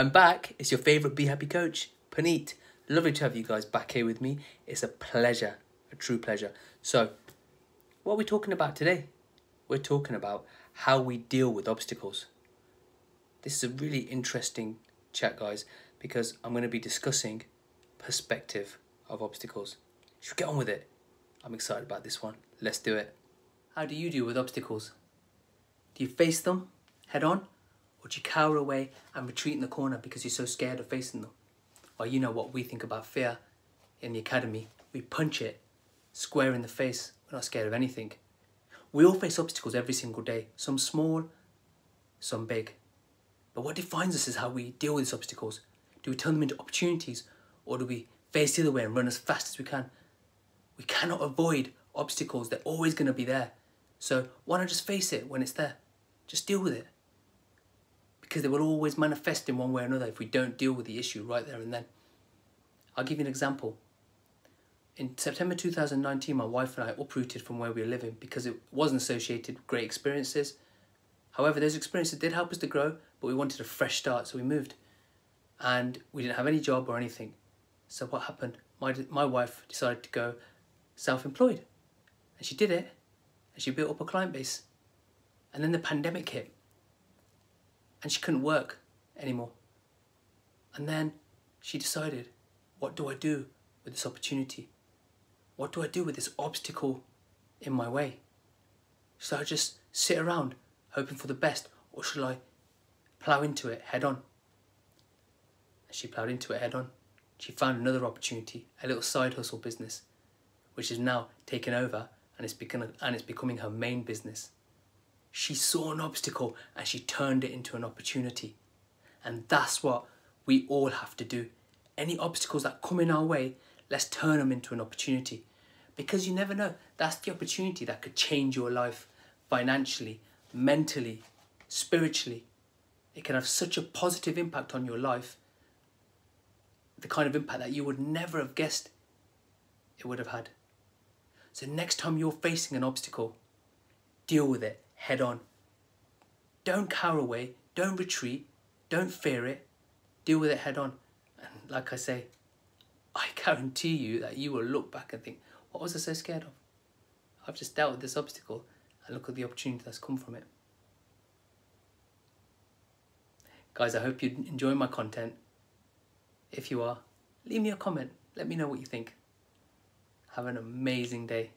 I'm back. It's your favorite Be Happy coach, Puneet. Lovely to have you guys back here with me. It's a pleasure, a true pleasure. So, what are we talking about today? We're talking about how we deal with obstacles. This is a really interesting chat, guys, because I'm going to be discussing perspective of obstacles. Should we get on with it? I'm excited about this one. Let's do it. How do you deal with obstacles? Do you face them head on? Or do you cower away and retreat in the corner because you're so scared of facing them? Well, you know what we think about fear in the academy. We punch it square in the face. We're not scared of anything. We all face obstacles every single day, some small, some big. But what defines us is how we deal with these obstacles. Do we turn them into opportunities or do we face the other way and run as fast as we can? We cannot avoid obstacles, they're always going to be there. So why not just face it when it's there? Just deal with it. Because they will always manifest in one way or another if we don't deal with the issue right there and then. I'll give you an example. In September 2019, my wife and I uprooted from where we were living because it wasn't associated with great experiences. However, those experiences did help us to grow, but we wanted a fresh start, so we moved. And we didn't have any job or anything. So what happened? My, my wife decided to go self-employed. And she did it. And she built up a client base. And then the pandemic hit. And she couldn't work anymore. And then she decided, what do I do with this opportunity? What do I do with this obstacle in my way? Should I just sit around hoping for the best or should I plough into it head on? And she ploughed into it head on. She found another opportunity, a little side hustle business, which is now taken over and it's, and it's becoming her main business. She saw an obstacle and she turned it into an opportunity. And that's what we all have to do. Any obstacles that come in our way, let's turn them into an opportunity. Because you never know, that's the opportunity that could change your life financially, mentally, spiritually. It can have such a positive impact on your life, the kind of impact that you would never have guessed it would have had. So next time you're facing an obstacle, deal with it head on. Don't cower away, don't retreat, don't fear it, deal with it head on. And like I say, I guarantee you that you will look back and think, what was I so scared of? I've just dealt with this obstacle and look at the opportunity that's come from it. Guys, I hope you enjoy my content. If you are, leave me a comment. Let me know what you think. Have an amazing day.